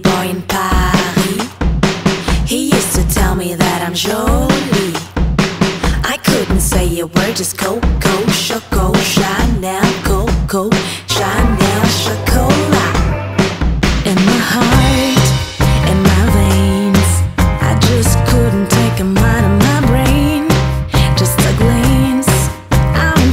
boy in Paris. He used to tell me that I'm jolie. I couldn't say a word, just Coco, Choco, Chanel, Coco, Chanel, Chocolat. In my heart, in my veins, I just couldn't take him out of my brain. Just a glance, I'm in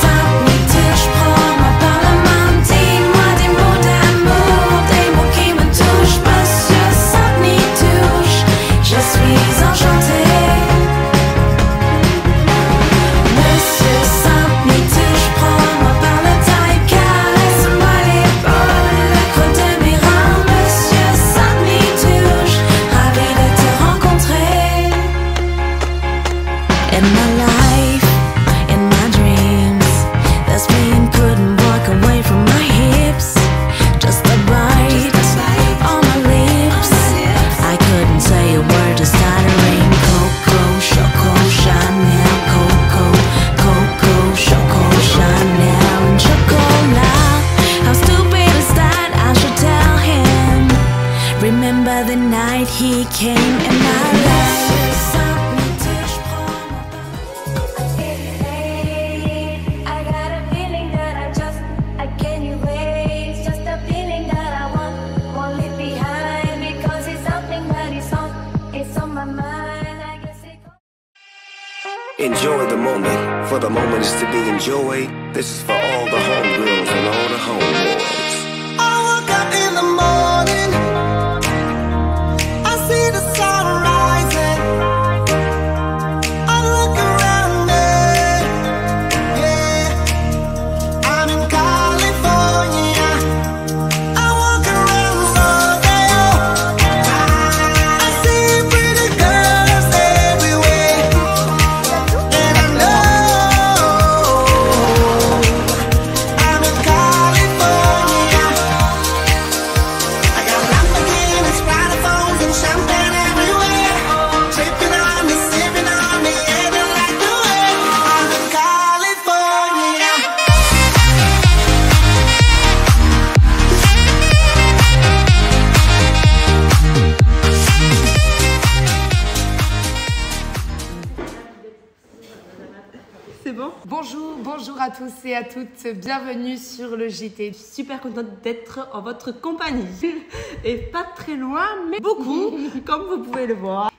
on it's raining. I got a feeling that I'm just I can't wait. Just a feeling that I won't only behind Because it's something that it's it's on my mind. I guess it. Enjoy the moment, for the moment is to be enjoyed. This is for all the homegirls and all the homeboys. Bonjour, bonjour à tous et à toutes. Bienvenue sur le JT. Super contente d'être en votre compagnie. Et pas très loin, mais beaucoup, comme vous pouvez le voir.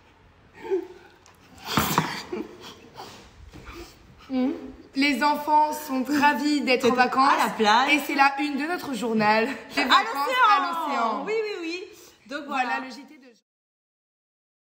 Les enfants sont ravis d'être en vacances. à la plage. Et c'est la une de notre journal. Les vacances à l'océan. Oui, oui, oui. Donc Voilà voilà. le JT.